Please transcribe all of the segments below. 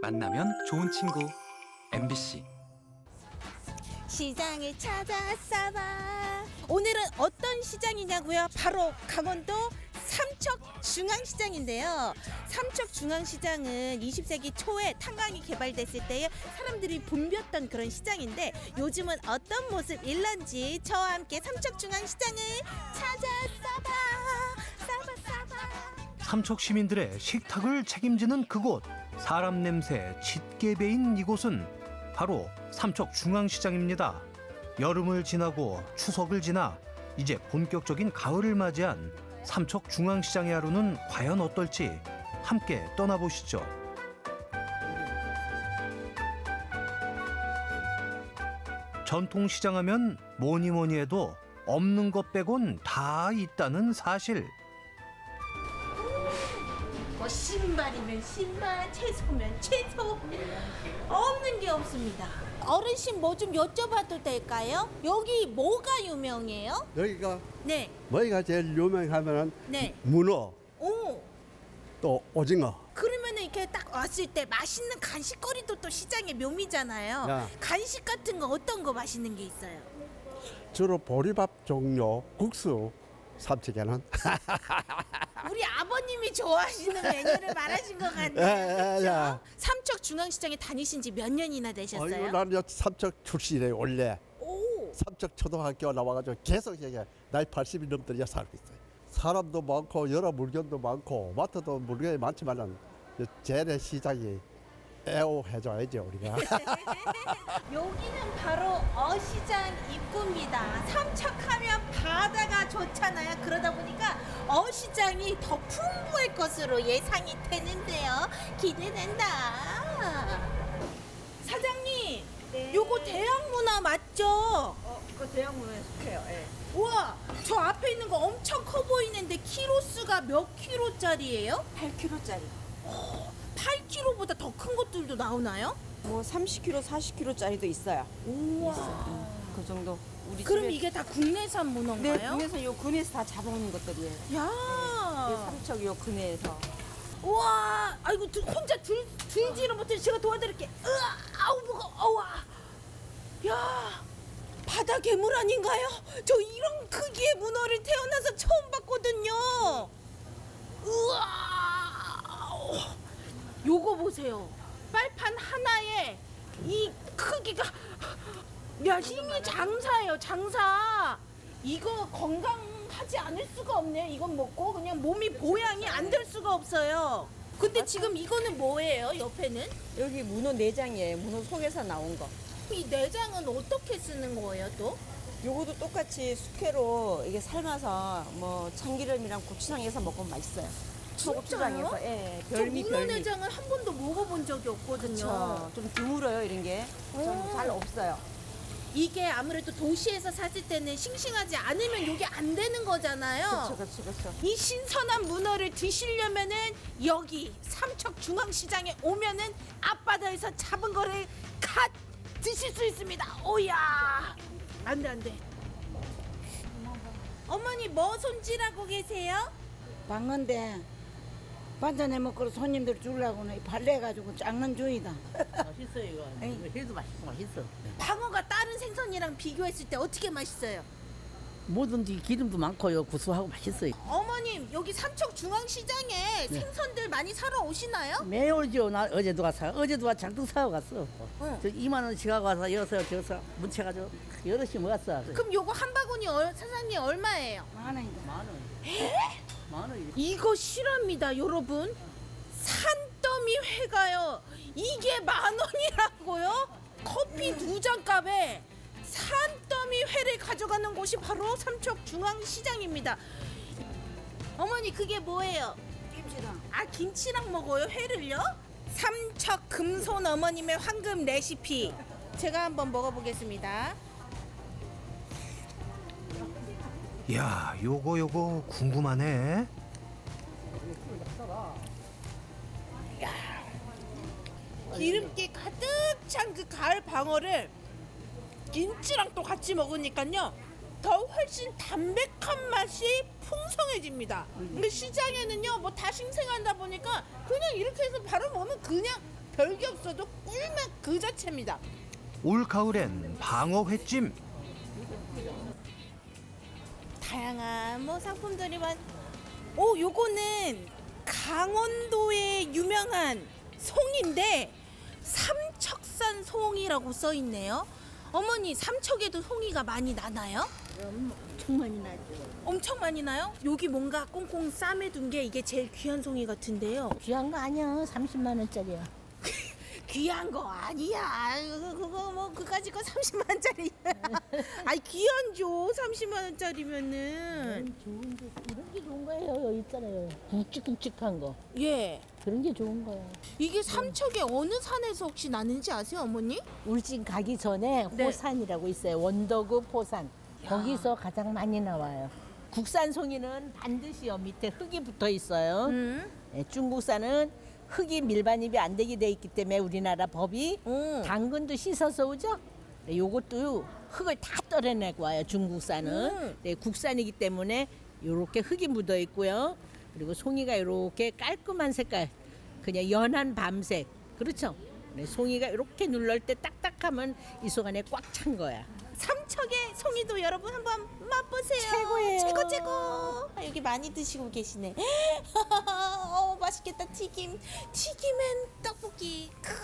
만나면 좋은 친구 MBC 시장을 찾아싸봐. 오늘은 어떤 시장이냐고요? 바로 강원도 삼척중앙시장인데요. 삼척중앙시장은 20세기 초에 탄광이 개발됐을 때에 사람들이 붐볐던 그런 시장인데 요즘은 어떤 모습 일런지 저와 함께 삼척중앙시장을 싸봐. 삼척 시민들의 식탁을 책임지는 그곳 사람 냄새 짙게 배인 이곳은 바로 삼척 중앙시장입니다. 여름을 지나고 추석을 지나 이제 본격적인 가을을 맞이한 삼척 중앙시장의 하루는 과연 어떨지 함께 떠나보시죠. 전통시장 하면 뭐니 뭐니 해도 없는 것 빼곤 다 있다는 사실. 뭐 신발이면 신발, 채소면 채소 없는 게 없습니다. 어르신 뭐 좀 여쭤봐도 될까요? 여기 뭐가 유명해요? 여기가 네, 뭐가 제일 유명하면은 네. 문어 오, 또 오징어 그러면 이렇게 딱 왔을 때 맛있는 간식거리도 또 시장의 묘미잖아요. 야. 간식 같은 거 어떤 거 맛있는 게 있어요? 주로 보리밥 종류 국수 삼척에는 우리 아버님이 좋아하시는 메뉴를 말하신 것 야, 같네요. 야, 그렇죠? 야. 삼척 중앙시장에 다니신 지 몇 년이나 되셨어요? 어이구 나는 삼척 출신이에요 원래 오, 삼척 초등학교 나와가지고 계속 여기 나이 80이 넘들여 살고 있어요 사람도 많고 여러 물건도 많고 마트도 물건이 많지만은 이 재래 시장이 애호해줘야죠 우리가. 여기는 바로 어시장 입구입니다. 삼척하면 바다가 좋잖아요. 그러다 보니까 어시장이 더 풍부할 것으로 예상이 되는데요. 기대된다. 사장님, 네. 요거 대형문화 맞죠? 어, 그 대형문화에 속해요. 예. 우와, 저 앞에 있는 거 엄청 커 보이는데 키로수가 몇 키로짜리예요? 8kg짜리. 8kg보다 더 큰 것들도 나오나요? 뭐 30kg, 40kg짜리도 있어요. 우와. 있어요. 그 정도. 우리 그럼 집에... 이게 다 국내산 문어인가요? 네, 국내산 요 근에서 다 잡아오는 것들이에요. 야. 네, 삼척 요 근에서. 우와, 아이고 혼자 들 들지는 못해 제가 도와드릴게. 아우 무거, 어와. 야. 바다 괴물 아닌가요? 저 이런 크기의 문어를 태어나서 처음 봤거든요. 우와. 요거 보세요. 빨판 하나에 이 크기가 야 힘이 장사예요 장사. 이거 건강하지 않을 수가 없네요. 이건 먹고 그냥 몸이 보양이 안 될 수가 없어요. 근데 지금 이거는 뭐예요? 옆에는 여기 문어 내장이에요. 문어 속에서 나온 거. 이 내장은 어떻게 쓰는 거예요? 또 요거도 똑같이 숙회로 이게 삶아서 뭐 참기름이랑 고추장해서 먹으면 맛있어요. 초고추장해서 예, 저 별미 문어 별미. 내장은 한 번도 먹어본 적이 없거든요. 그쵸. 좀 드물어요 이런 게. 오. 좀잘 없어요. 이게 아무래도 도시에서 샀을 때는 싱싱하지 않으면 이게 안 되는 거잖아요. 그렇죠, 그렇죠, 그렇죠. 이 신선한 문어를 드시려면은 여기 삼척 중앙시장에 오면은 앞바다에서 잡은 거를 갓 드실 수 있습니다. 오야, 안 돼 안 돼. 어머니 뭐 손질하고 계세요? 방건데 반찬 해 먹고 손님들 주려고는 발레가지고 짱는 중이다. 맛있어 이거. 이거 해도 맛있어 맛있어. 방어가 다른 생선이랑 비교했을 때 어떻게 맛있어요? 뭐든지 기름도 많고요 구수하고 맛있어요. 어머님 여기 삼척 중앙시장에 생선들 많이 사러 오시나요? 매일 오죠. 나 어제도 가서 어제도 와 잔뜩 사고 갔어. 응. 저 2만 원씩 하고 와서 여기서 저기서 문채가지고 여럿이 먹었어. 그럼 요거 한 바구니 얼, 사장님 얼마예요? 많으니까. 만 원. 만 원. 이거 실합니다, 여러분. 산더미 회가요. 이게 만 원이라고요? 커피 두 잔 값에 산더미 회를 가져가는 곳이 바로 삼척 중앙시장입니다. 어머니 그게 뭐예요? 김치랑 아 김치랑 먹어요 회를요? 삼척 금손 어머님의 황금 레시피 제가 한번 먹어보겠습니다. 야, 요거 요거 궁금하네. 기름기 가득 찬 그 가을 방어를 김치랑 또 같이 먹으니까요 더 훨씬 담백한 맛이 풍성해집니다. 근데 시장에는요 뭐다 신생하다 보니까 그냥 이렇게 해서 바로 먹으면 그냥 별게 없어도 꿀맛 그 자체입니다. 올 가을엔 방어 횟찜, 다양한 뭐 상품들이 많. 오, 요거는 강원도의 유명한 송인데 삼척산 송이라고 써 있네요. 어머니 삼척에도 송이가 많이 나나요? 엄청 많이 나죠. 엄청 많이 나요? 여기 뭔가 꽁꽁 싸매둔 게 이게 제일 귀한 송이 같은데요. 귀한 거 아니야. 30만 원짜리야. 귀한 거 아니야. 그거, 그거 뭐 그까지 거 30만 원짜리. 아이 귀한죠. 30만 원짜리면은. 좋은 게 이런 게 좋은 거예요. 여기 있잖아요. 굵직굵직한 거. 예. 그런 게 좋은 거예요. 이게 삼척의 어느 산에서 혹시 나는지 아세요, 어머니? 울진 가기 전에 네. 호산이라고 있어요. 원더급 호산. 거기서 가장 많이 나와요. 국산 송이는 반드시 요 밑에 흙이 붙어 있어요. 음. 네, 중국산은 흙이 밀반입이 안 되게 돼 있기 때문에 우리나라 법이 오. 당근도 씻어서 오죠. 네, 요것도 흙을 다 떨어내고 와요. 중국산은. 음. 네, 국산이기 때문에 요렇게 흙이 묻어 있고요. 그리고 송이가 요렇게 깔끔한 색깔, 그냥 연한 밤색. 그렇죠? 네, 송이가 이렇게 눌럴 때 딱딱하면 이 속 안에 꽉 찬 거야. 삼척의 송이도 여러분 한번 맛보세요. 최고예요. 최고 최고. 아, 여기 많이 드시고 계시네. 어, 맛있겠다 튀김. 튀김엔 떡볶이. 크,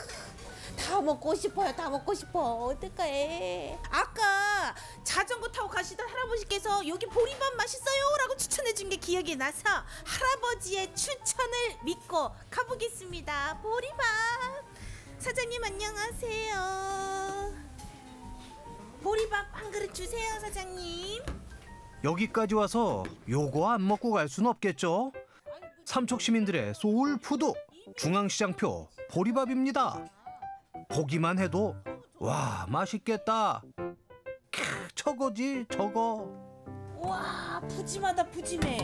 다 먹고 싶어요. 다 먹고 싶어. 어떡해. 아까 자전거 타고 가시던 할아버지께서 여기 보리밥 맛있어요라고 추천해 준 게 기억이 나서 할아버지의 추천을 믿고 가보겠습니다. 보리밥. 사장님 안녕하세요. 보리밥 한 그릇 주세요, 사장님. 여기까지 와서 요거 안 먹고 갈 순 없겠죠? 삼척 시민들의 soul food 중앙시장표 보리밥입니다. 보기만 해도 와 맛있겠다. 캬, 저거지 저거. 와, 푸짐하다, 푸짐해.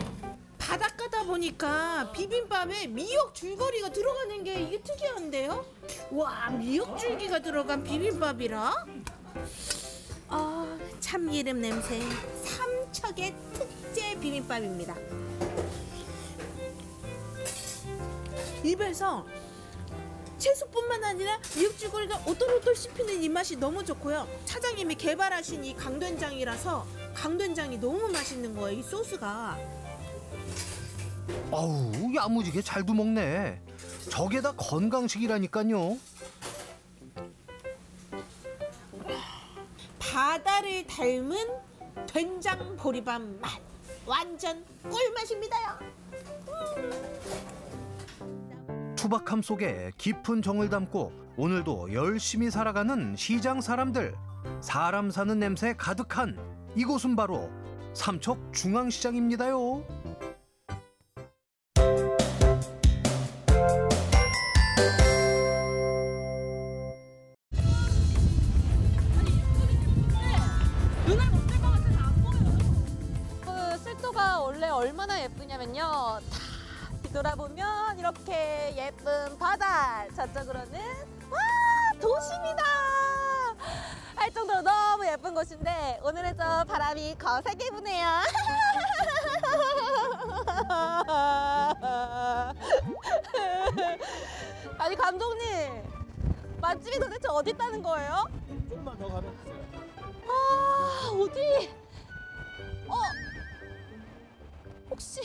바닷가다 보니까 비빔밥에 미역 줄거리가 들어가는 게 이게 특이한데요? 와, 미역 줄기가 들어간 비빔밥이라? 아, 참기름 냄새. 삼척의 특제 비빔밥입니다. 입에서 채소뿐만 아니라 미역줄거리가 오돌오돌 씹히는 이 맛이 너무 좋고요. 차장님이 개발하신 이 강된장이라서 강된장이 너무 맛있는 거예요. 이 소스가. 아우 야무지게 잘도 먹네. 저게 다 건강식이라니까요. 바다를 닮은 된장 보리밥 맛. 완전 꿀맛입니다요. 투박함 속에 깊은 정을 담고 오늘도 열심히 살아가는 시장 사람들. 사람 사는 냄새 가득한 이곳은 바로 삼척 중앙시장입니다요. 돌아보면 이렇게 예쁜 바다, 저쪽으로는 와 도시입니다. 할 정도로 너무 예쁜 곳인데 오늘은 좀 바람이 거세게 부네요. 아니 감독님 맛집이 도대체 어디 있다는 거예요? 좀만 더 가면 있어요. 아 어디? 어 혹시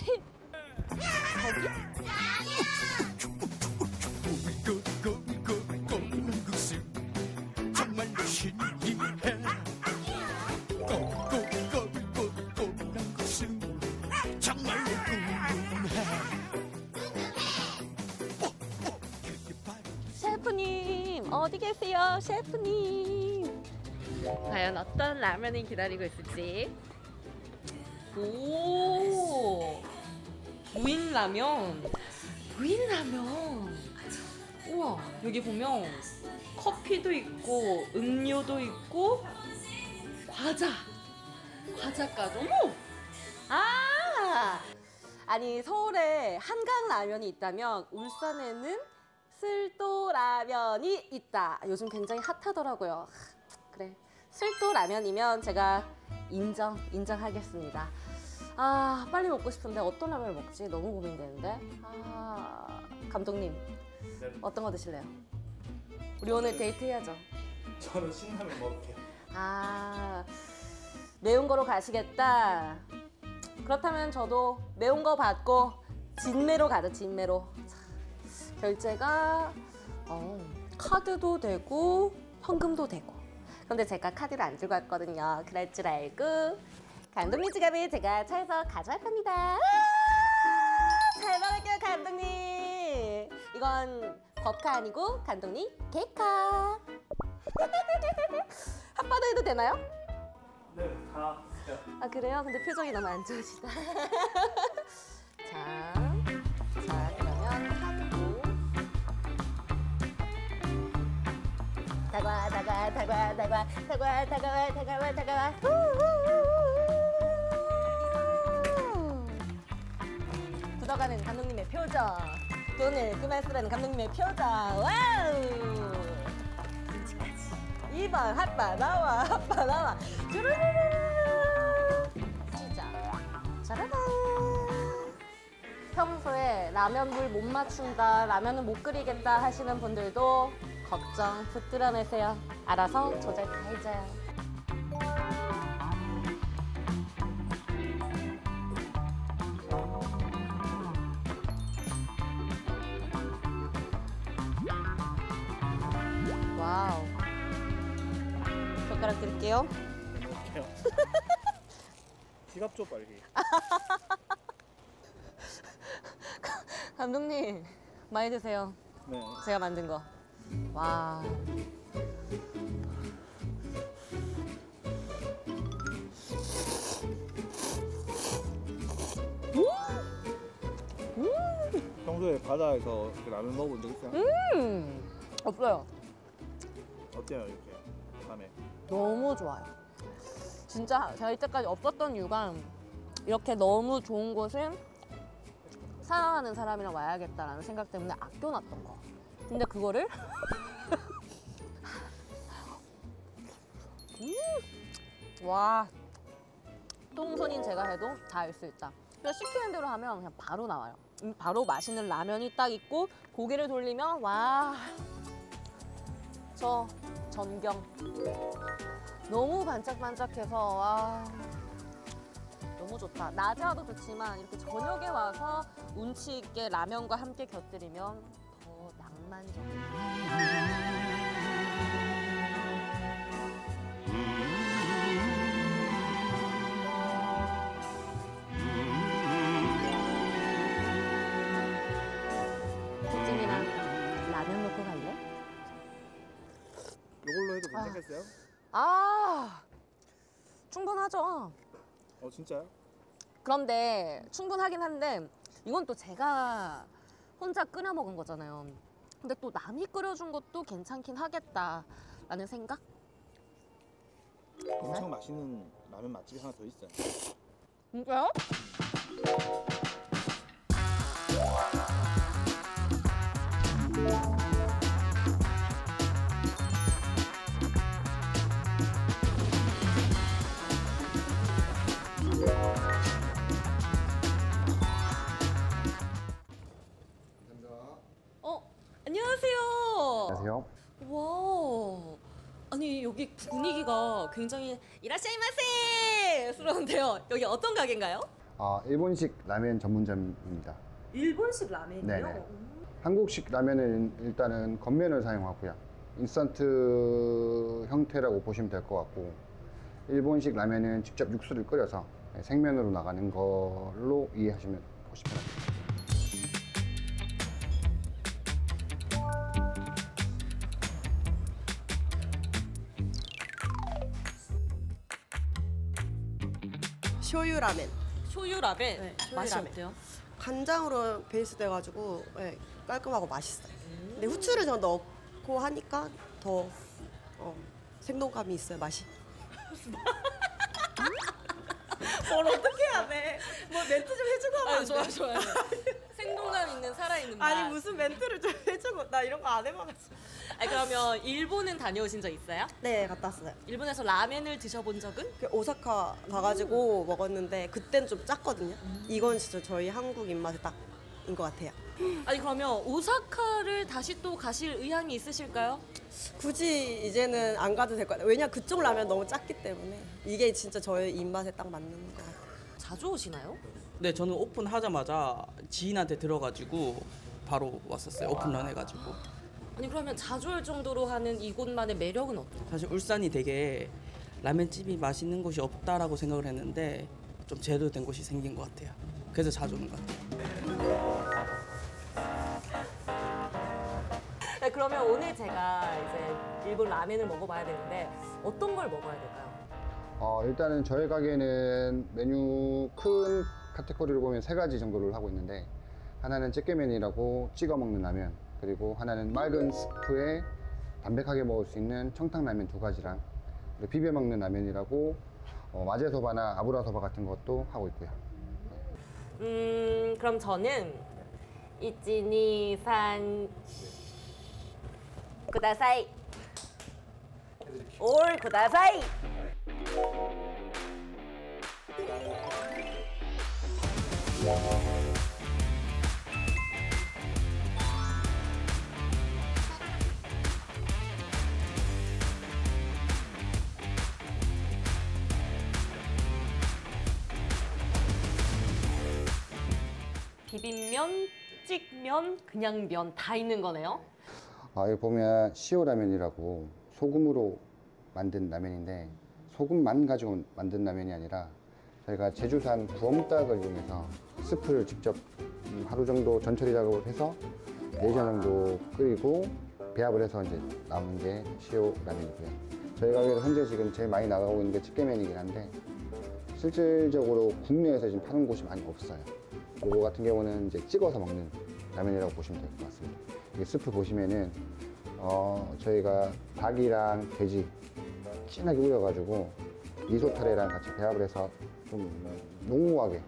셰프님 어디 계세요 셰프님? 과연 어떤 라면이 기다리고 있을지. 오 무인 라면. 무인 라면? 우와 여기 보면 커피도 있고 음료도 있고 과자. 과자까지 어머! 아! 아니 서울에 한강 라면이 있다면 울산에는 쓸도 라면이 있다. 요즘 굉장히 핫하더라고요. 그래. 쓸도 라면이면 제가 인정 인정하겠습니다 아 빨리 먹고 싶은데 어떤 라면을 먹지 너무 고민되는데 아 감독님 어떤 거 드실래요? 우리 오늘 데이트 해야죠. 저는 신라면 먹을게요. 아 매운 거로 가시겠다. 그렇다면 저도 매운 거 받고 진매로 가자 진매로. 자, 결제가 어, 카드도 되고 현금도 되고. 그런데 제가 카드를 안 들고 왔거든요. 그럴 줄 알고 감독님 지갑을 제가 차에서 가져갈 겁니다. 아, 잘 받을게요 감독님. 이건 법카 아니고 감독님 개카. 핫바도 해도 되나요? 네, 다. 아 그래요? 근데 표정이 너무 안 좋으시다. 자, 자 그러면 한국 다가와 다가와 다가와 다가와 다가와 다가와 다가와 다가와 후후후후후. 굳어가는 감독님의 표정. 돈을 그만 쓰라는 감독님의 표정. 와우. 김치까지 2번 핫바 나와 핫바 나와. 쭈루루루루 시작. 짜라란. 평소에 라면 물 못 맞춘다 라면은 못 끓이겠다 하시는 분들도 걱정 붙들어 내세요. 알아서 조절 다 해줘요 지갑 줘 빨리. 감독님 많이 드세요 네. 제가 만든 거. 와. 평소에 바다에서 이렇게 라면 먹어본 적 있어요? 음. 없어요. 어때요 이렇게 밤에? 너무 좋아요. 진짜 제가 이때까지 없었던 이유가 이렇게 너무 좋은 곳은 사랑하는 사람이랑 와야겠다라는 생각 때문에 아껴놨던 거. 근데 그거를 음. 와 똥손인 제가 해도 다 알 수 있다. 그냥 시키는 대로 하면 그냥 바로 나와요. 음, 바로 맛있는 라면이 딱 있고 고개를 돌리면 와. 저 전경 너무 반짝반짝해서 와 너무 좋다. 낮에 와도 좋지만 이렇게 저녁에 와서 운치 있게 라면과 함께 곁들이면 더 낭만적. 국진이랑 라면 먹고 갈래? 이걸로 해도 괜찮겠어요? 아 충분하죠. 어 진짜요? 그런데 충분하긴 한데 이건 또 제가 혼자 끓여 먹은 거잖아요. 근데 또 남이 끓여준 것도 괜찮긴 하겠다라는 생각? 엄청 맛있는 라면 맛집이 하나 더 있어요. 진짜요? 여기 분위기가 굉장히 이라샤이마세! 스러운데요. 여기 어떤 가게인가요? 아, 일본식 라면 전문점입니다. 일본식 라면이요? 네네. 한국식 라면은 일단은 겉면을 사용하고요. 인스턴트 형태라고 보시면 될 것 같고 일본식 라면은 직접 육수를 끓여서 생면으로 나가는 걸로 이해하시면 훨씬 편합니다. 쇼유 라멘. 쇼유 라멘? 네, 쇼유 맛이 라멘. 어때요? 간장으로 베이스 돼가지고 네, 깔끔하고 맛있어요. 근데 후추를 더 넣고 하니까 더 어, 생동감이 있어요 맛이. 뭘 어떻게 해야 돼? 뭐 멘트 좀 해주고 하면 안 돼? 좋아 좋아요. 생동감 있는 살아있는 맛. 아니 무슨 멘트를 좀 해주고 나 이런 거 안 해봐가지고. 아니 그러면 일본은 다녀오신 적 있어요? 네 갔다 왔어요. 일본에서 라멘을 드셔본 적은? 그 오사카 가가지고 먹었는데 그땐 좀 짰거든요. 이건 진짜 저희 한국 입맛에 딱것 같아요. 아니 그러면 오사카를 다시 또 가실 의향이 있으실까요? 굳이 이제는 안 가도 될 것 같아요. 왜냐 그쪽 라면 너무 작기 때문에 이게 진짜 저의 입맛에 딱 맞는 것 같아요. 자주 오시나요? 네, 저는 오픈하자마자 지인한테 들어가지고 바로 왔었어요. 오픈런 해가지고. 아니 그러면 자주 올 정도로 하는 이곳만의 매력은 어때요? 사실 울산이 되게 라면집이 맛있는 곳이 없다라고 생각을 했는데 좀 제대로 된 곳이 생긴 것 같아요. 그래서 자주 오는 것 같아요. 그러면 오늘 제가 이제 일본 라면을 먹어봐야 되는데 어떤 걸 먹어야 될까요? 어, 일단은 저희 가게는 메뉴 큰 카테고리를 보면 세 가지 정도를 하고 있는데 하나는 찌개면이라고 찍어 먹는 라면 그리고 하나는 맑은 스프에 담백하게 먹을 수 있는 청탕라면 두 가지랑 그리고 비벼 먹는 라면이라고 어, 마제소바나 아브라소바 같은 것도 하고 있고요. 음, 그럼 저는 이찌니 산 구다사이. 올 구다사이. 비빔면, 찍면, 그냥 면 다 있는 거네요. 아, 여기 보면 시오라면이라고 소금으로 만든 라면인데 소금만 가지고 만든 라면이 아니라 저희가 제주산 부엄닭을 이용해서 스프를 직접 음, 하루 정도 전처리 작업을 해서 4시간 정도 끓이고 배합을 해서 이제 나오는 게 시오 라면이고요. 저희 가게에서 현재 지금 제일 많이 나가고 있는 게 집게면이긴 한데 실질적으로 국내에서 지금 파는 곳이 많이 없어요. 이거 같은 경우는 이제 찍어서 먹는 라면이라고 보시면 될 것 같습니다. 이 스프 보시면은 어, 저희가 닭이랑 돼지 진하게 우려가지고 미소타레랑 같이 배합을 해서 좀 농후하게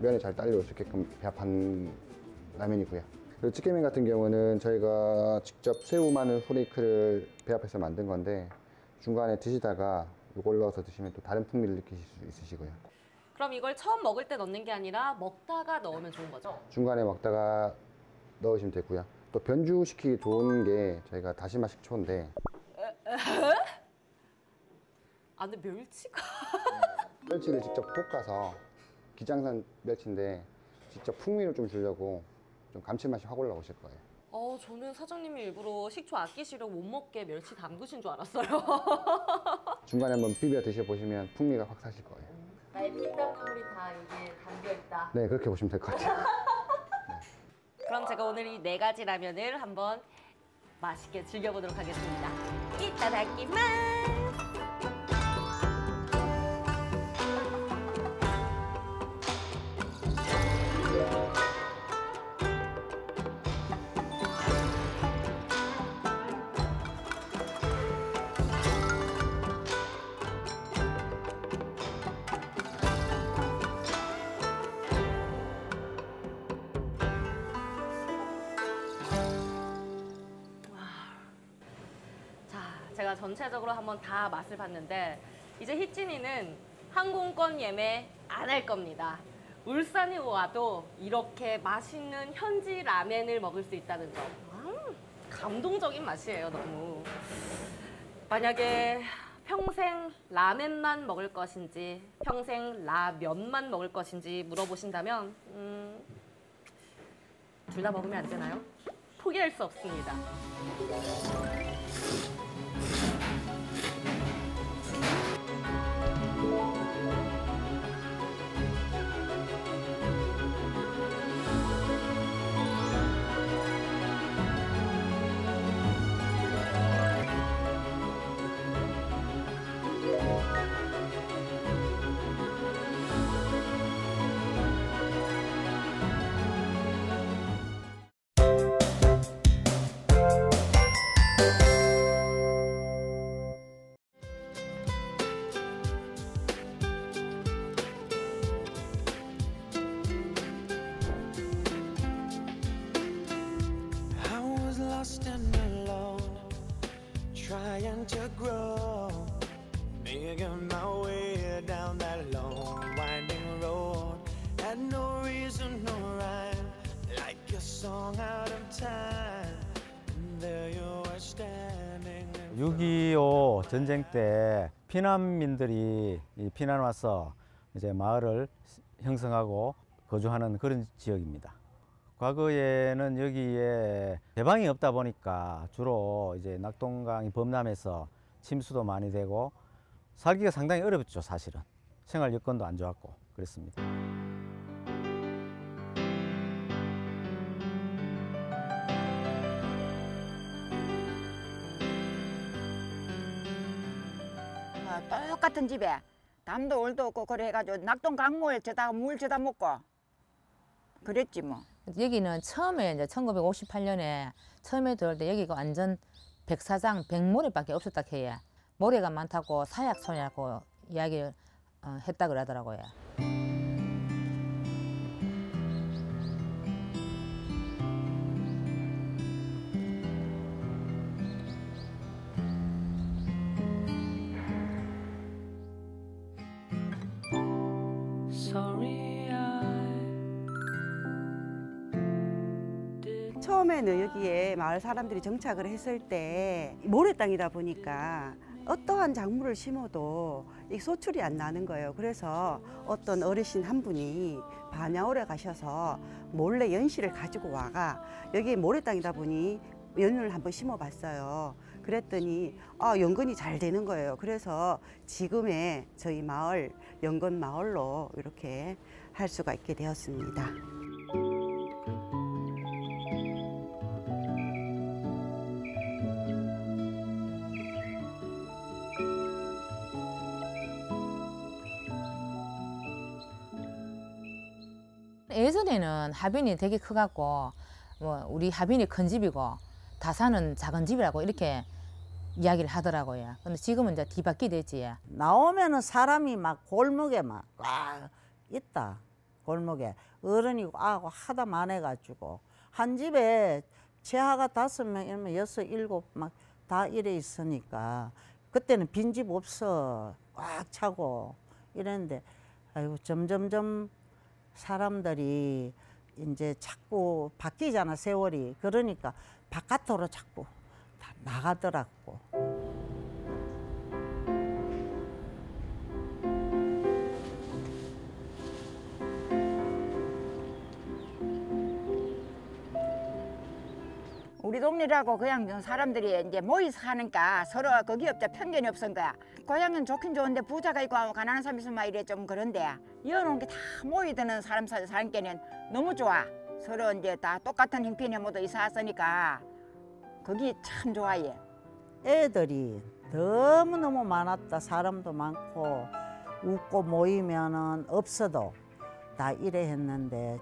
면이 잘 딸려올 수 있게끔 배합한 라면이고요. 그리고 찌개면 같은 경우는 저희가 직접 새우 마늘 후레이크를 배합해서 만든 건데 중간에 드시다가 이걸 넣어서 드시면 또 다른 풍미를 느끼실 수 있으시고요. 그럼 이걸 처음 먹을 때 넣는 게 아니라 먹다가 넣으면 좋은 거죠? 중간에 먹다가 넣으시면 되고요. 또 변주시키기 좋은 게 저희가 다시마 식초인데 아 근데 멸치가 멸치를 직접 볶아서 기장산 멸치인데 직접 풍미를 좀 주려고 좀 감칠맛이 확 올라오실 거예요. 어 저는 사장님이 일부러 식초 아끼시려고 못 먹게 멸치 담그신 줄 알았어요. 중간에 한번 비벼 드셔보시면 풍미가 확 사실 거예요. 나의 피땀물이 다 여기에 담겨 있다. 네, 그렇게 보시면 될 것 같아요. 그럼 제가 오늘 이 네 가지 라면을 한번 맛있게 즐겨보도록 하겠습니다. 이따다키마 다 맛을 봤는데 이제 희진이는 항공권 예매 안 할 겁니다. 울산에 와도 이렇게 맛있는 현지 라멘을 먹을 수 있다는 점. 음, 감동적인 맛이에요, 너무. 만약에 평생 라멘만 먹을 것인지 평생 라면만 먹을 것인지 물어보신다면 음, 둘 다 먹으면 안 되나요? 포기할 수 없습니다. 전쟁 때 피난민들이 이 피난 와서 이제 마을을 형성하고 거주하는 그런 지역입니다. 과거에는 여기에 대방이 없다 보니까 주로 이제 낙동강이 범람해서 침수도 많이 되고 살기가 상당히 어렵죠, 사실은. 생활 여건도 안 좋았고 그랬습니다. 똑같은 집에 담도 올도 없고 그래 해가지고 낙동 강물 저다 물 저다 먹고 그랬지 뭐. 여기는 처음에 이제 1958년에 처음에 들어올 때 여기가 완전 백사장 백모래밖에 없었다 해야 모래가 많다고 사약촌이라고 이야기를 어, 했다 그러더라고요. 처음에는 여기에 마을 사람들이 정착을 했을 때 모래 땅이다 보니까 어떠한 작물을 심어도 이 소출이 안 나는 거예요. 그래서 어떤 어르신 한 분이 반야월에 가셔서 몰래 연실을 가지고 와가 여기 모래 땅이다 보니 연을 한번 심어봤어요. 그랬더니 아 연근이 잘 되는 거예요. 그래서 지금의 저희 마을 연근 마을로 이렇게 할 수가 있게 되었습니다. 예전에는 하빈이 되게 커갖고 뭐 우리 하빈이 큰 집이고 다산은 작은 집이라고 이렇게 이야기를 하더라고요. 근데 지금은 이제 뒤바뀌 됐지. 나오면은 사람이 막 골목에 막 와 있다. 골목에. 어른이 아고 하다 많아가지고. 한 집에 제하가 다섯 명 이러면 여섯 일곱 막 다 이래 있으니까. 그때는 빈집 없어. 꽉 차고 이랬는데 아이고 점점점 사람들이 이제 자꾸 바뀌잖아 세월이 그러니까 바깥으로 자꾸 다 나가더라고. 우리 동네라고 그냥 사람들이 이제 모여서 사니까 서로 거기 없자 편견이 없은 거야. 고향은 좋긴 좋은데 부자가 있고 가난한 사람이 있으면 이래 좀 그런데 이어놓은 게다 모여드는 사람 사- 사람께는 너무 좋아. 서로 이제 다 똑같은 형편이 모두 이사 왔으니까 거기 참 좋아해. 애들이 너무너무 많았다. 사람도 많고 웃고 모이면은 없어도 다 이래 했는데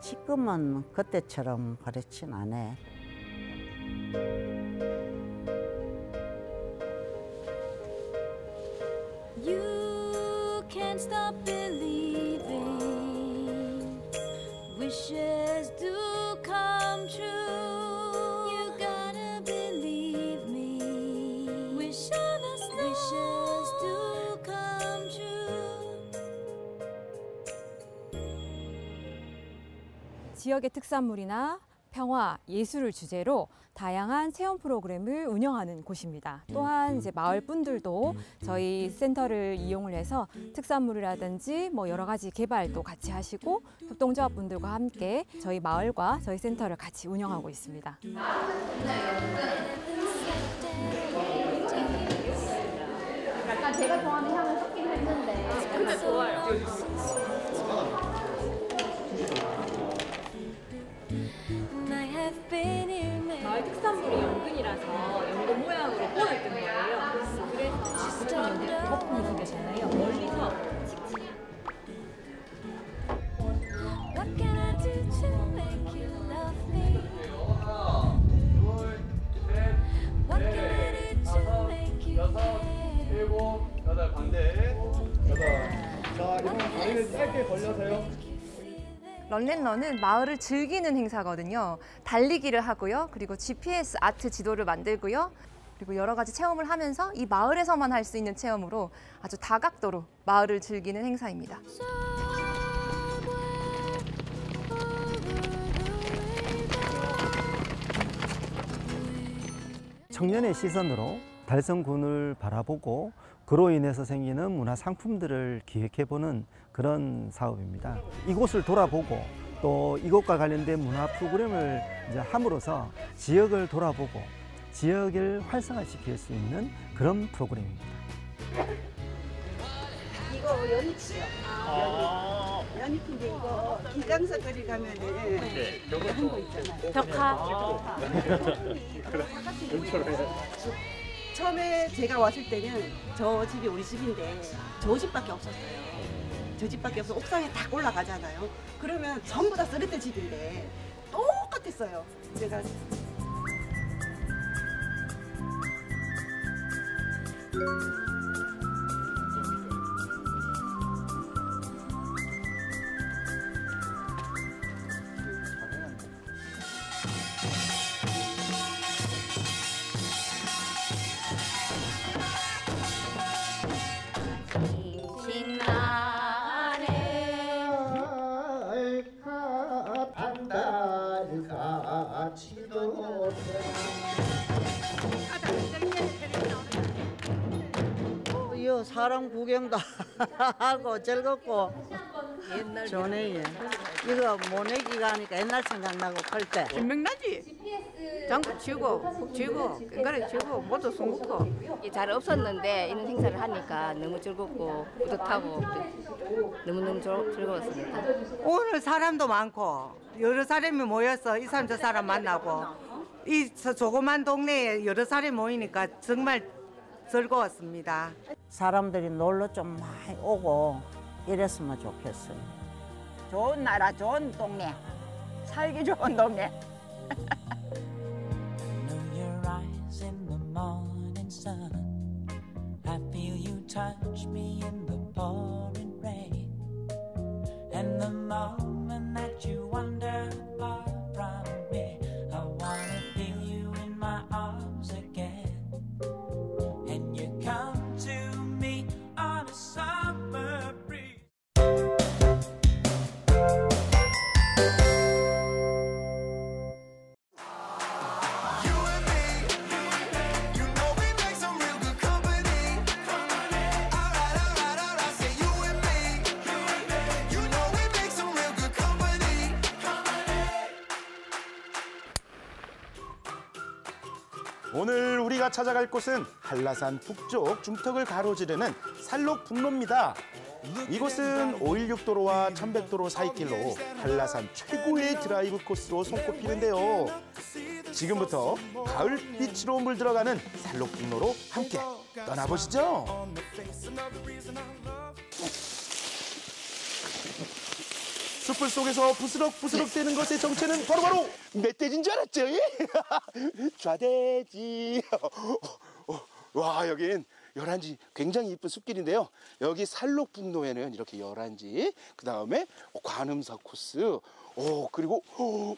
지금은 그때처럼 그렇진 않아. You can't stop believing. Wishes do come true. You gotta believe me. Wish on a star. Wishes do come true. 지역의 특산물이나 평화, 예술을 주제로 다양한 체험 프로그램을 운영하는 곳입니다. 또한 이제 마을 분들도 저희 센터를 이용을 해서 특산물이라든지 뭐 여러 가지 개발도 같이 하시고 협동조합 분들과 함께 저희 마을과 저희 센터를 같이 운영하고 있습니다. 약간 제가 좋아하는 향을 섞긴 했는데 근데 좋아요. 마을 특산물이 연근이라서 연근 모양으로 꼬여있던 거예요. 그래서 이제 거품이 생겼잖아요. 멀리서? 일곱, 여덟 반대. 여덟. 자, 이번 다리를 짧게 벌려서요. 런앤런은 마을을 즐기는 행사거든요. 달리기를 하고요. 그리고 GPS 아트 지도를 만들고요. 그리고 여러 가지 체험을 하면서 이 마을에서만 할 수 있는 체험으로 아주 다각도로 마을을 즐기는 행사입니다. 청년의 시선으로 달성군을 바라보고 그로 인해서 생기는 문화 상품들을 기획해보는 그런 사업입니다. 이곳을 돌아보고 또 이곳과 관련된 문화 프로그램을 이제 함으로써 지역을 돌아보고 지역을 활성화시킬 수 있는 그런 프로그램입니다. 이거 연잎이요. 연잎. 연잎인데 이거 김장사 거리 가면은 네, 이거 한거 있잖아요. 벽화. 처음에 제가 왔을 때는 저 집이 우리 집인데 저 집밖에 없었어요. 저 집밖에 없어 옥상에 딱 올라가잖아요. 그러면 전부 다 쓰레기 집인데 똑같았어요. 제가 구경도 하고 즐겁고 좋네요. 이거 모내기 가니까 옛날 생각나고 클 때. 신명나지? 장구 치고 푹 치고 깽가리 치고 모두 손 굽고 잘 없었는데 이런 행사를 하니까 너무 즐겁고 뿌듯하고 너무너무 즐- 즐거웠습니다. 오늘 사람도 많고 여러 사람이 모여서 이 사람 저 사람 만나고 이 저- 조그만 동네에 여러 사람이 모이니까 정말 즐거웠습니다. 사람들이 놀러 좀 많이 오고 이랬으면 좋겠어요. 좋은 나라, 좋은 동네, 살기 좋은 동네. your eyes in the morning sun. I feel you touch me in the pouring rain. And the moment 찾아갈 곳은 한라산 북쪽 중턱을 가로지르는 살록북로입니다. 이곳은 516도로와 1100도로 사이길로 한라산 최고의 드라이브 코스로 손꼽히는데요. 지금부터 가을빛으로 물들어가는 살록북로로 함께 떠나보시죠. 숲을 속에서 부스럭부스럭 되는 것의 정체는 바로 바로 멧돼지인 줄 알았죠? 좌돼지. 와 여긴 열한지 굉장히 이쁜 숲길인데요. 여기 살록북로에는 이렇게 열한지, 그 다음에 관음사 코스, 오 그리고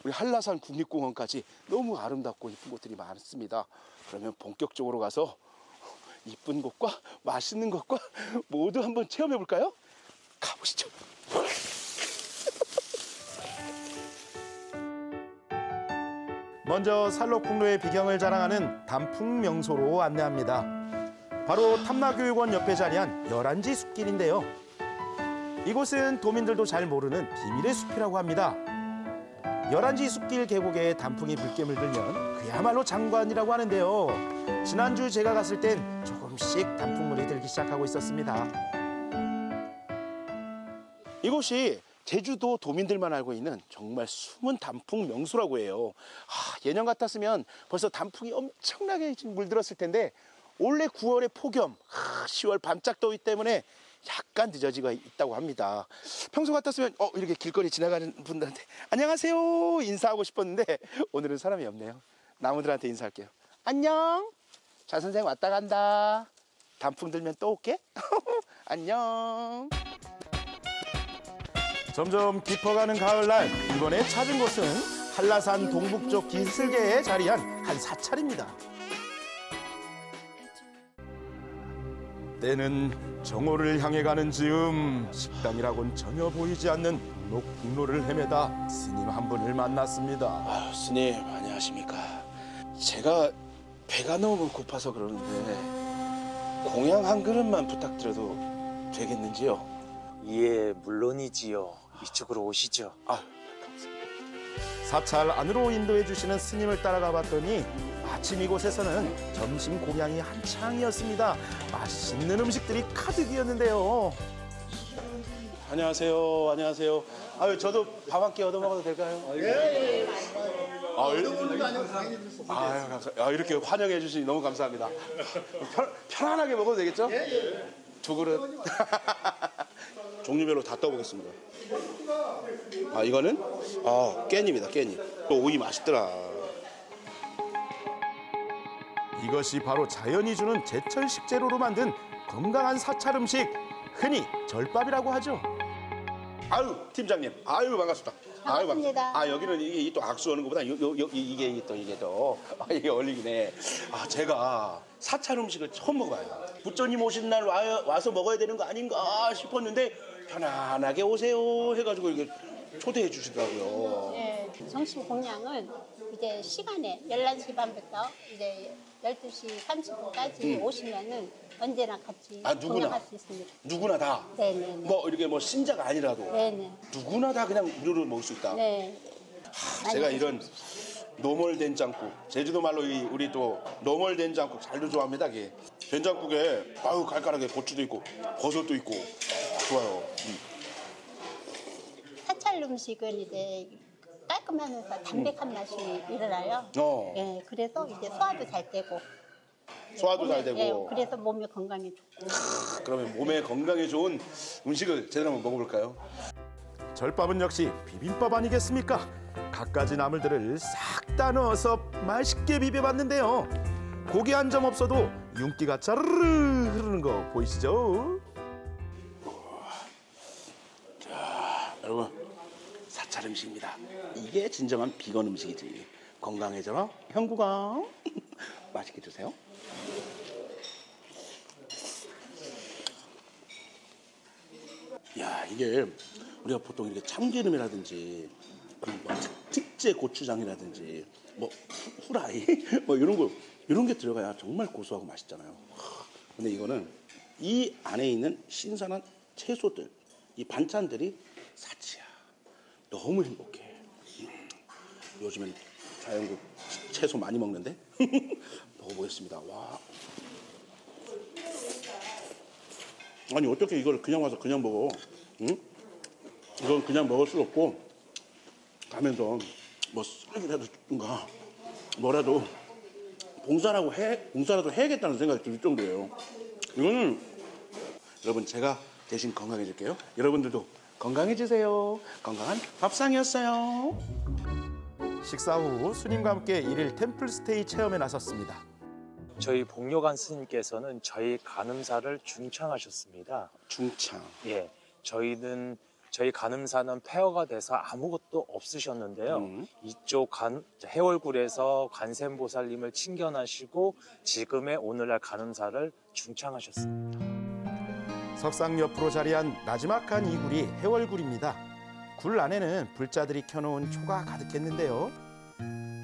우리 한라산 국립공원까지 너무 아름답고 이쁜 곳들이 많습니다. 그러면 본격적으로 가서 이쁜 곳과 맛있는 것과 모두 한번 체험해 볼까요? 가보시죠. 먼저 살록북로의 비경을 자랑하는 단풍 명소로 안내합니다. 바로 탐나교육원 옆에 자리한 열한지 숲길인데요. 이곳은 도민들도 잘 모르는 비밀의 숲이라고 합니다. 열한지 숲길 계곡에 단풍이 붉게 물들면 그야말로 장관이라고 하는데요. 지난주 제가 갔을 땐 조금씩 단풍물이 들기 시작하고 있었습니다. 이곳이 제주도 도민들만 알고 있는 정말 숨은 단풍 명소라고 해요. 아, 예년 같았으면 벌써 단풍이 엄청나게 지금 물들었을 텐데 올해 9월의 폭염, 아, 10월 반짝 더위 때문에 약간 늦어지고 있다고 합니다. 평소 같았으면 어, 이렇게 길거리 지나가는 분들한테 안녕하세요 인사하고 싶었는데 오늘은 사람이 없네요. 나무들한테 인사할게요. 안녕. 자 선생 왔다 간다. 단풍 들면 또 올게. 안녕. 점점 깊어가는 가을날 이번에 찾은 곳은 한라산 동북쪽 기슭계에 자리한 한 사찰입니다. 때는 정오를 향해 가는 즈음 식당이라곤 전혀 보이지 않는 녹북로를 헤매다 스님 한 분을 만났습니다. 스님 안녕하십니까? 제가 배가 너무 고파서 그러는데 공양 한 그릇만 부탁드려도 되겠는지요? 예, 물론이지요. 이쪽으로 오시죠. 아, 사찰 안으로 인도해 주시는 스님을 따라가 봤더니 마침 이곳에서는 점심 공양이 한창이었습니다. 맛있는 음식들이 가득이었는데요. 안녕하세요. 안녕하세요. 아유, 저도 밥 한 끼 얻어 먹어도 될까요? 예. 아, 예. 아유, 감사. 아, 이렇게 환영해 주시니 너무 감사합니다. 편, 편안하게 먹어도 되겠죠? 두 그릇. 종류별로 다 떠보겠습니다. 아, 이거는 아, 깻잎이다, 깻잎. 또 오이 맛있더라. 이것이 바로 자연이 주는 제철 식재료로 만든 건강한 사찰 음식, 흔히 절밥이라고 하죠. 아유, 팀장님. 아유, 반갑습니다. 아유, 반갑습니다. 아, 여기는 이게 또 악수 하는 것보다 요, 요, 요, 이게 또 이게 또 아, 이게 어울리네. 아, 제가 사찰 음식을 처음 먹어봐요. 부처님 오신 날 와, 와서 먹어야 되는 거 아닌가 싶었는데 편안하게 오세요 해가지고 이게 초대해 주시더라고요. 예, 정식 공양은 이제 시간에 11시 반부터 이제 12시 30분까지 음. 오시면은 언제나 같이 아, 누구나? 공양할 수 있습니다. 누구나 다. 네네. 뭐 이렇게 뭐 신자가 아니라도 네네. 누구나 다 그냥 무료로 먹을 수 있다. 네. 하, 제가 이런 노멀 된장국 제주도 말로 이 우리 또 노멀 된장국 잘도 좋아합니다. 이게 된장국에 아유 칼칼하게 고추도 있고 버섯도 있고 좋아요. 음. 사찰 음식은 이제 깔끔하면서 담백한 맛이 일어나요. 어. 예, 그래서 이제 소화도 잘 되고. 소화도 잘 몸에- 되고. 예, 그래서 몸에 건강에 좋고. 그러면 몸에 건강에 좋은 음식을 제대로 한번 먹어볼까요? 절밥은 역시 비빔밥 아니겠습니까? 갖가지 나물들을 싹 다 넣어서 맛있게 비벼봤는데요. 고기 한 점 없어도 윤기가 짜르르 흐르는 거 보이시죠? 여러분 사찰 음식입니다. 이게 진정한 비건 음식이지. 건강해져라 형구가 맛있게 드세요. 야 이게 우리가 보통 이렇게 참기름이라든지 뭐 특- 특제 고추장이라든지 뭐 후- 후라이 뭐 이런 거 이런 게 들어가야 정말 고소하고 맛있잖아요. 근데 이거는 이 안에 있는 신선한 채소들 이 반찬들이 사치야. 너무 행복해. 음, 요즘엔 자연국 채소 많이 먹는데 먹어보겠습니다. 와. 아니 어떻게 이걸 그냥 와서 그냥 먹어? 응? 이건 그냥 먹을 수 없고 가면서 뭐 쓰레기라도 든가 뭐라도 봉사라고 해 봉사라도 해야겠다는 생각이 들 정도예요. 이거는 여러분 제가 대신 건강해질게요. 여러분들도 건강해지세요. 건강한 밥상이었어요. 식사 후 스님과 함께 일일 템플스테이 체험에 나섰습니다. 저희 복료관 스님께서는 저희 간음사를 중창하셨습니다. 중창. 예. 저희는 저희 간음사는 폐허가 돼서 아무것도 없으셨는데요. 음. 이쪽 간, 해월굴에서 관세음보살님을 친견하시고 지금의 오늘날 간음사를 중창하셨습니다. 석상 옆으로 자리한 나지막한 이 굴이 해월굴입니다. 굴 안에는 불자들이 켜놓은 초가 가득했는데요.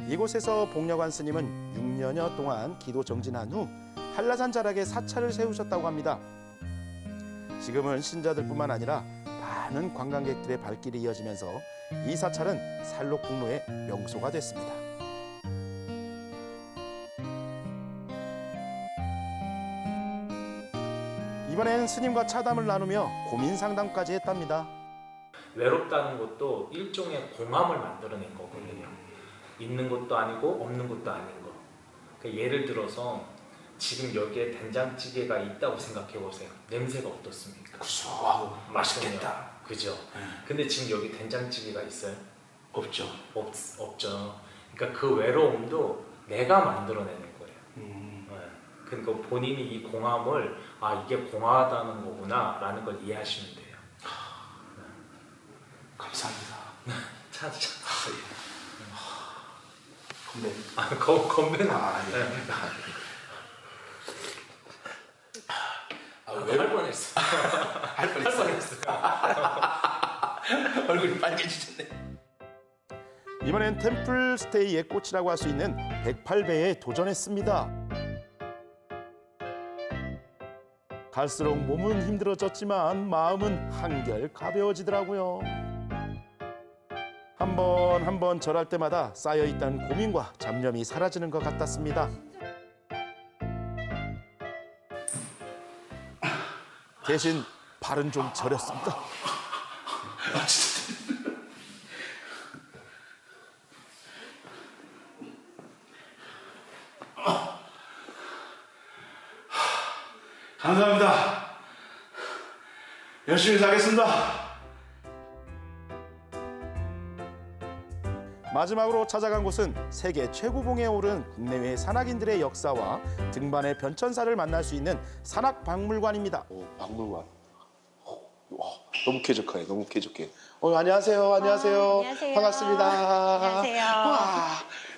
이곳에서 복려관 스님은 6년여 동안 기도 정진한 후 한라산 자락에 사찰을 세우셨다고 합니다. 지금은 신자들뿐만 아니라 많은 관광객들의 발길이 이어지면서 이 사찰은 살록북로의 명소가 됐습니다. 이번엔 스님과 차담을 나누며 고민 상담까지 했답니다. 외롭다는 것도 일종의 공함을 만들어낸 거거든요. 있는 것도 아니고 없는 것도 아닌 거. 그러니까 예를 들어서 지금 여기에 된장찌개가 있다고 생각해 보세요. 냄새가 어떻습니까? 구수하고 맛있겠다. 그죠? 근데 지금 여기 된장찌개가 있어요? 없죠. 없, 없죠. 그러니까 그 외로움도 내가. 네. 그러니까 본인이 이 공함을 아 이게 공하다는 거구나라는 걸 이해하시면 돼요. 감사합니다. 차, 차. 건배. 아, 거, 건배는 아, 네. 아, 할 뻔했어. 할 뻔했어. 할 뻔했어. 얼굴이 빨개지셨네. 이번엔 템플 스테이의 꽃이라고 할 수 있는 108배에 도전했습니다. 갈수록 몸은 힘들어졌지만 마음은 한결 가벼워지더라고요. 한 번 한 번 절할 때마다 쌓여있던 고민과 잡념이 사라지는 것 같았습니다. 대신 발은 좀 저렸습니다. 감사합니다. 열심히 살겠습니다. 마지막으로 찾아간 곳은 세계 최고봉에 오른 국내외 산악인들의 역사와 등반의 변천사를 만날 수 있는 산악박물관입니다. 오, 박물관. 와, 너무 쾌적해, 너무 쾌적해. 어, 안녕하세요, 안녕하세요. 안녕하세요. 반갑습니다. 안녕하세요. 와,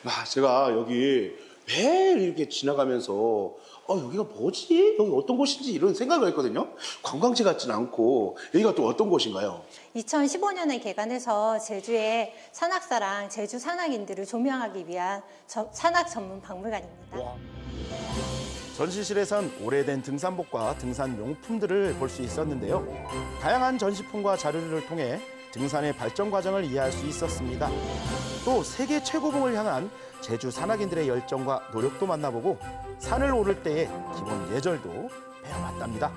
와, 제가 여기 매일 이렇게 지나가면서 어, 여기가 뭐지? 여기 어떤 곳인지 이런 생각을 했거든요. 관광지 같진 않고 여기가 또 어떤 곳인가요? 2015년에 개관해서 제주의 산악사랑 제주 산악인들을 조명하기 위한 저- 산악 전문 박물관입니다. 전시실에선 오래된 등산복과 등산 용품들을 볼 수 있었는데요. 다양한 전시품과 자료를 통해 등산의 발전 과정을 이해할 수 있었습니다. 또 세계 최고봉을 향한 제주 산악인들의 열정과 노력도 만나보고 산을 오를 때의 기본 예절도 배워봤답니다.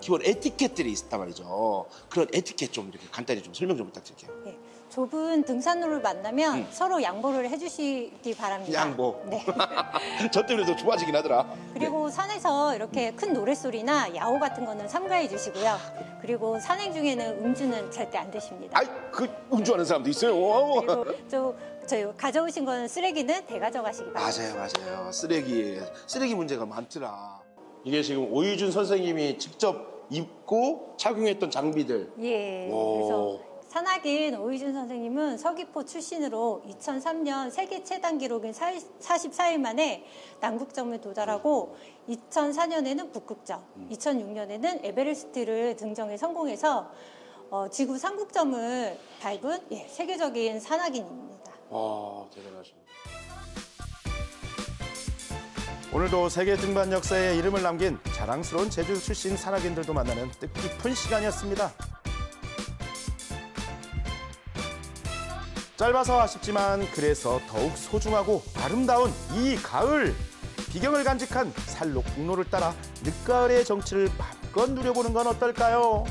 기본 에티켓들이 있단 말이죠. 그런 에티켓 좀 이렇게 간단히 좀 설명 좀 부탁드릴게요. 예, 좁은 등산로를 만나면 서로 양보를 해주시기 바랍니다. 양보. 네. 저 때문에 더 좋아지긴 하더라. 그리고 산에서 이렇게 큰 노랫소리나 야호 같은 거는 삼가해 주시고요. 그리고 산행 중에는 음주는 절대 안 되십니다. 아이, 그 운주하는 사람도 있어요. 그리고 저, 저 가져오신 거는 쓰레기는 대가져가시기 바랍니다. 맞아요, 맞아요. 쓰레기, 쓰레기 문제가 많더라. 이게 지금 오유준 선생님이 직접 입고 착용했던 장비들. 예. 오. 그래서 산악인 오희준 선생님은 서귀포 출신으로 2003년 세계 최단 기록인 44일 만에 남극점을 도달하고 2004년에는 북극점, 2006년에는 에베레스트를 등정에 성공해서 어, 지구 삼극점을 밟은 예, 세계적인 산악인입니다. 와, 대단하십니다. 오늘도 세계 등반 역사에 이름을 남긴 자랑스러운 제주 출신 산악인들도 만나는 뜻깊은 시간이었습니다. 짧아서 아쉽지만 그래서 더욱 소중하고 아름다운 이 가을 비경을 간직한 살록 국로를 따라 늦가을의 정취를 마음껏 누려보는 건 어떨까요?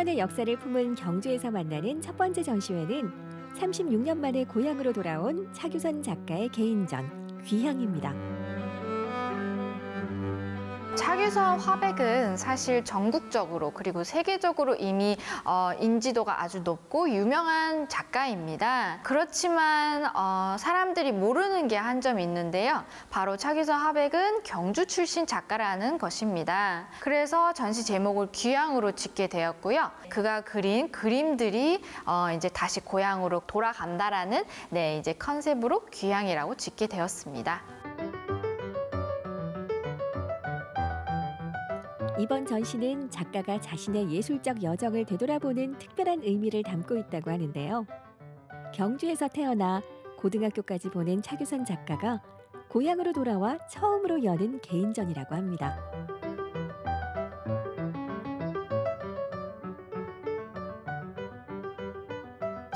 신라 천년의 역사를 품은 경주에서 만나는 첫 번째 전시회는 36년 만에 고향으로 돌아온 차규선 작가의 개인전 귀향입니다. 차규선 화백은 사실 전국적으로 그리고 세계적으로 이미 어, 인지도가 아주 높고 유명한 작가입니다. 그렇지만 어, 사람들이 모르는 게 한 점 있는데요. 바로 차규선 화백은 경주 출신 작가라는 것입니다. 그래서 전시 제목을 귀향으로 짓게 되었고요. 그가 그린 그림들이 어, 이제 다시 고향으로 돌아간다라는 네, 이제 컨셉으로 귀향이라고 짓게 되었습니다. 이번 전시는 작가가 자신의 예술적 여정을 되돌아보는 특별한 의미를 담고 있다고 하는데요. 경주에서 태어나 고등학교까지 보낸 차규선 작가가 고향으로 돌아와 처음으로 여는 개인전이라고 합니다.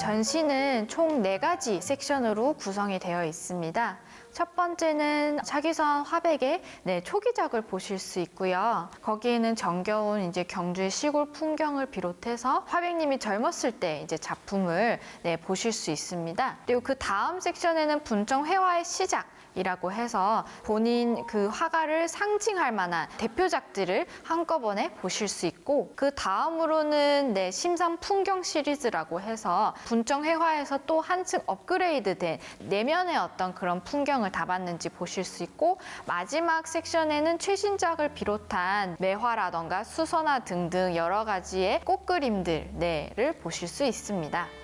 전시는 총 네가지 섹션으로 구성이 되어 있습니다. 첫 번째는 차기선 화백의 네, 초기작을 보실 수 있고요. 거기에는 정겨운 이제 경주의 시골 풍경을 비롯해서 화백님이 젊었을 때 이제 작품을 네, 보실 수 있습니다. 그리고 그 다음 섹션에는 분정 회화의 시작 이라고 해서 본인 그 화가를 상징할 만한 대표작들을 한꺼번에 보실 수 있고 그 다음으로는 네, 심상 풍경 시리즈라고 해서 분정 회화에서 또 한층 업그레이드된 내면의 어떤 그런 풍경을 담았는지 보실 수 있고 마지막 섹션에는 최신작을 비롯한 매화라던가 수선화 등등 여러 가지의 꽃그림들을 보실 수 있습니다.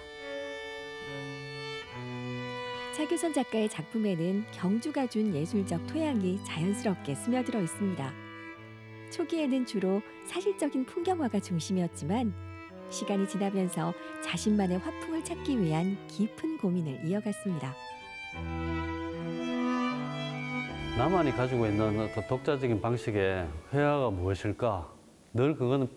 차규선 작가의 작품에는 경주가 준 예술적 토양이 자연스럽게 스며들어 있습니다. 초기에는 주로 사실적인 풍경화가 중심이었지만 시간이 지나면서 자신만의 화풍을 찾기 위한 깊은 고민을 이어갔습니다. 나만이 가지고 있는 어떤 독자적인 방식의 회화가 무엇일까? 늘 그거는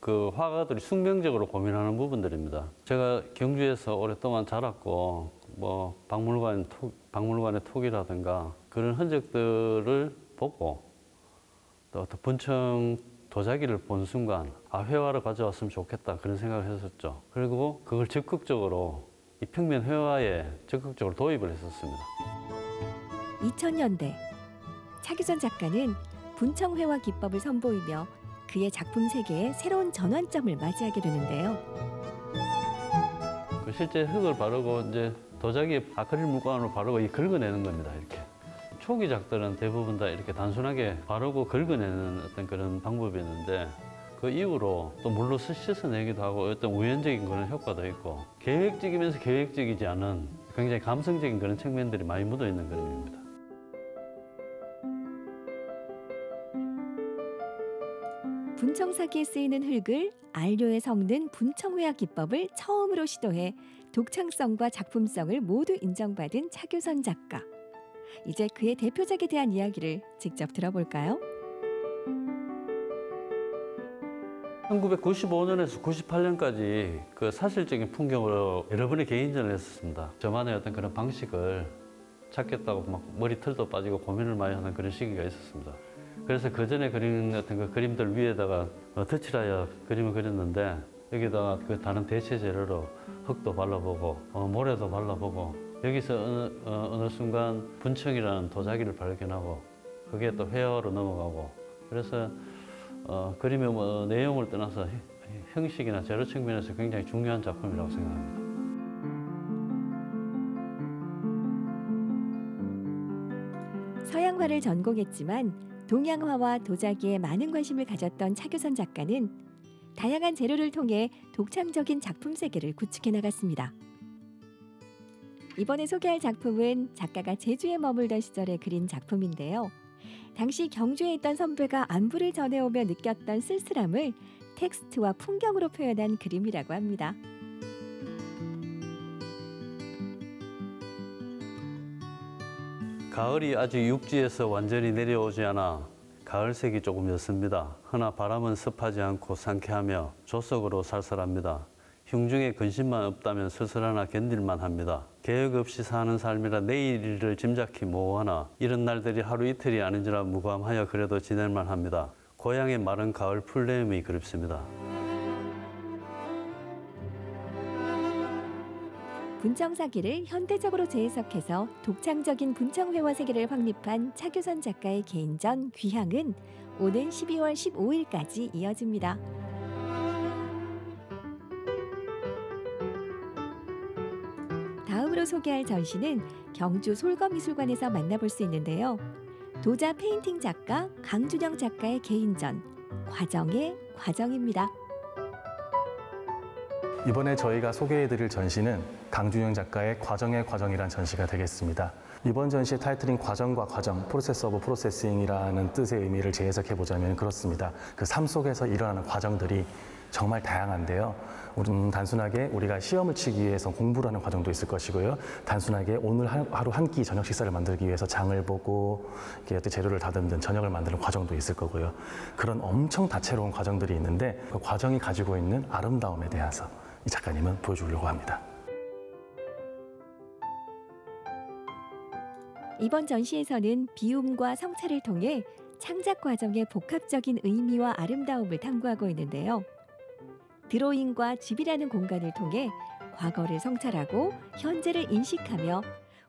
그 화가들이 숙명적으로 고민하는 부분들입니다. 제가 경주에서 오랫동안 자랐고 뭐 박물관 토, 박물관의 톡이라든가 그런 흔적들을 보고 또 어떤 분청 도자기를 본 순간 아 회화를 가져왔으면 좋겠다 그런 생각을 했었죠. 그리고 그걸 적극적으로 이 평면 회화에 적극적으로 도입을 했었습니다. 2000년대 차규선 작가는 분청 회화 기법을 선보이며 그의 작품 세계에 새로운 전환점을 맞이하게 되는데요. 그 실제 흙을 바르고 이제 도자기 아크릴 물감으로 바르고 이 긁어내는 겁니다. 이렇게 초기작들은 대부분 다 이렇게 단순하게 바르고 긁어내는 어떤 그런 방법이었는데 그 이후로 또 물로 씻- 씻어내기도 하고 어떤 우연적인 그런 효과도 있고 계획적이면서 계획적이지 않은 굉장히 감성적인 그런 측면들이 많이 묻어 있는 그림입니다. 분청사기에 쓰이는 흙을 안료에 섞는 분청회화 기법을 처음으로 시도해 독창성과 작품성을 모두 인정받은 차규선 작가. 이제 그의 대표작에 대한 이야기를 직접 들어볼까요? 1995년에서 98년까지 그 사실적인 풍경으로 여러 번의 개인전을 했었습니다. 저만의 어떤 그런 방식을 찾겠다고 막 머리털도 빠지고 고민을 많이 하는 그런 시기가 있었습니다. 그래서 그 전에 그린 어떤 그 그림들 위에다가 어, 덧칠하여 그림을 그렸는데 여기다가 그 다른 대체 재료로 흙도 발라보고 어, 모래도 발라보고 여기서 어느, 어, 어느 순간 분청이라는 도자기를 발견하고 그게 또 회화로 넘어가고 그래서 어, 그림의 뭐 내용을 떠나서 형- 형식이나 재료 측면에서 굉장히 중요한 작품이라고 생각합니다. 서양화를 전공했지만 동양화와 도자기에 많은 관심을 가졌던 차규선 작가는 다양한 재료를 통해 독창적인 작품 세계를 구축해 나갔습니다. 이번에 소개할 작품은 작가가 제주에 머물던 시절에 그린 작품인데요. 당시 경주에 있던 선배가 안부를 전해오며 느꼈던 쓸쓸함을 텍스트와 풍경으로 표현한 그림이라고 합니다. 가을이 아직 육지에서 완전히 내려오지 않아 가을색이 조금 옅습니다. 허나 바람은 습하지 않고 상쾌하며 조석으로 살살합니다. 흉중에 근심만 없다면 스스로나 견딜만 합니다. 계획 없이 사는 삶이라 내일을 짐작히 모호하나 이런 날들이 하루 이틀이 아닌지라 무감하여 그래도 지낼만 합니다. 고향의 마른 가을 풀내음이 그립습니다. 분청사기를 현대적으로 재해석해서 독창적인 분청회화 세계를 확립한 차규선 작가의 개인전 귀향은 오는 12월 15일까지 이어집니다. 다음으로 소개할 전시는 경주 솔거미술관에서 만나볼 수 있는데요. 도자 페인팅 작가 강준영 작가의 개인전 과정의 과정입니다. 이번에 저희가 소개해드릴 전시는 강준영 작가의 과정의 과정이란 전시가 되겠습니다. 이번 전시의 타이틀인 과정과 과정, Process of Processing이라는 뜻의 의미를 재해석해 보자면 그렇습니다. 그 삶 속에서 일어나는 과정들이 정말 다양한데요. 우리는 단순하게 우리가 시험을 치기 위해서 공부를 하는 과정도 있을 것이고요. 단순하게 오늘 하- 하루 한 끼 저녁 식사를 만들기 위해서 장을 보고 이렇게 재료를 다듬는 저녁을 만드는 과정도 있을 거고요. 그런 엄청 다채로운 과정들이 있는데 그 과정이 가지고 있는 아름다움에 대해서 이 작가님은 보여주려고 합니다. 이번 전시에서는 비움과 성찰을 통해 창작 과정의 복합적인 의미와 아름다움을 탐구하고 있는데요. 드로잉과 집이라는 공간을 통해 과거를 성찰하고 현재를 인식하며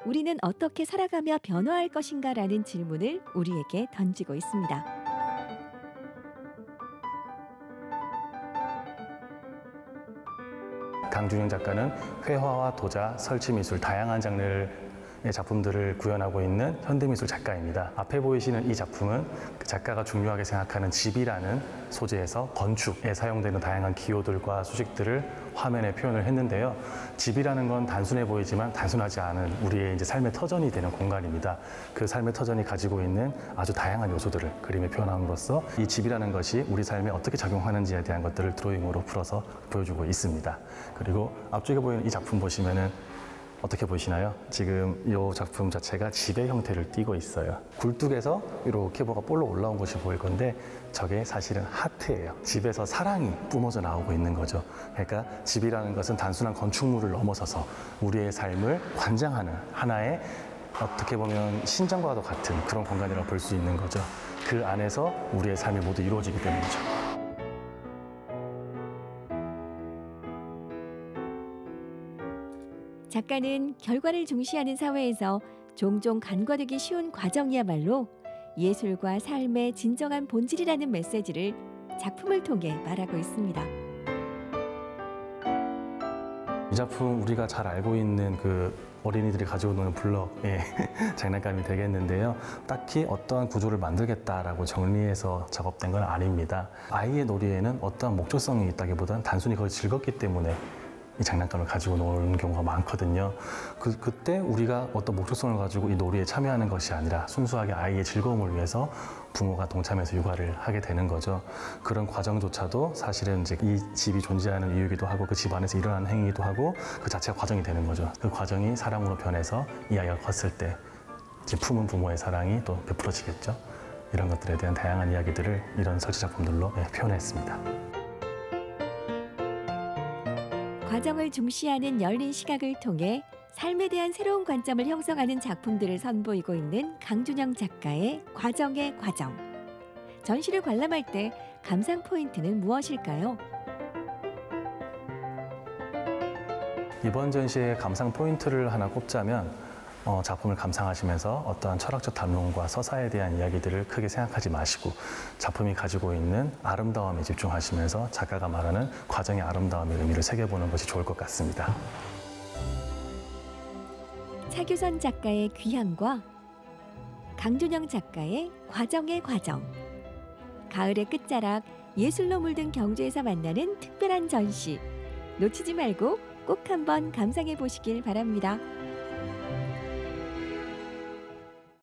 우리는 어떻게 살아가며 변화할 것인가라는 질문을 우리에게 던지고 있습니다. 강준영 작가는 회화와 도자, 설치 미술 다양한 장르를 작품들을 구현하고 있는 현대미술 작가입니다. 앞에 보이시는 이 작품은 그 작가가 중요하게 생각하는 집이라는 소재에서 건축에 사용되는 다양한 기호들과 수식들을 화면에 표현을 했는데요. 집이라는 건 단순해 보이지만 단순하지 않은 우리의 이제 삶의 터전이 되는 공간입니다. 그 삶의 터전이 가지고 있는 아주 다양한 요소들을 그림에 표현함으로써 이 집이라는 것이 우리 삶에 어떻게 작용하는지에 대한 것들을 드로잉으로 풀어서 보여주고 있습니다. 그리고 앞쪽에 보이는 이 작품 보시면은 어떻게 보이시나요? 지금 이 작품 자체가 집의 형태를 띠고 있어요. 굴뚝에서 이렇게 뭐가 볼로 올라온 것이 보일 건데 저게 사실은 하트예요. 집에서 사랑이 뿜어져 나오고 있는 거죠. 그러니까 집이라는 것은 단순한 건축물을 넘어서서 우리의 삶을 관장하는 하나의 어떻게 보면 신장과도 같은 그런 공간이라고 볼 수 있는 거죠. 그 안에서 우리의 삶이 모두 이루어지기 때문이죠. 작가는 결과를 중시하는 사회에서 종종 간과되기 쉬운 과정이야말로 예술과 삶의 진정한 본질이라는 메시지를 작품을 통해 말하고 있습니다. 이 작품 우리가 잘 알고 있는 그 어린이들이 가지고 노는 블럭의 장난감이 되겠는데요. 딱히 어떠한 구조를 만들겠다라고 정리해서 작업된 건 아닙니다. 아이의 놀이에는 어떠한 목적성이 있다기보다는 단순히 그걸 즐겁기 때문에 이 장난감을 가지고 노는 경우가 많거든요. 그, 그때 우리가 어떤 목적성을 가지고 이 놀이에 참여하는 것이 아니라 순수하게 아이의 즐거움을 위해서 부모가 동참해서 육아를 하게 되는 거죠. 그런 과정조차도 사실은 이제 이 집이 존재하는 이유이기도 하고 그 집 안에서 일어나는 행위이기도 하고 그 자체가 과정이 되는 거죠. 그 과정이 사랑으로 변해서 이 아이가 컸을 때 이제 품은 부모의 사랑이 또 베풀어지겠죠. 이런 것들에 대한 다양한 이야기들을 이런 설치 작품들로 예, 표현했습니다. 과정을 중시하는 열린 시각을 통해 삶에 대한 새로운 관점을 형성하는 작품들을 선보이고 있는 강준영 작가의 과정의 과정. 전시를 관람할 때 감상 포인트는 무엇일까요? 이번 전시의 감상 포인트를 하나 꼽자면 어, 작품을 감상하시면서 어떠한 철학적 담론과 서사에 대한 이야기들을 크게 생각하지 마시고 작품이 가지고 있는 아름다움에 집중하시면서 작가가 말하는 과정의 아름다움의 의미를 새겨보는 것이 좋을 것 같습니다. 차규선 작가의 귀향과 강준영 작가의 과정의 과정. 가을의 끝자락 예술로 물든 경주에서 만나는 특별한 전시. 놓치지 말고 꼭 한번 감상해 보시길 바랍니다.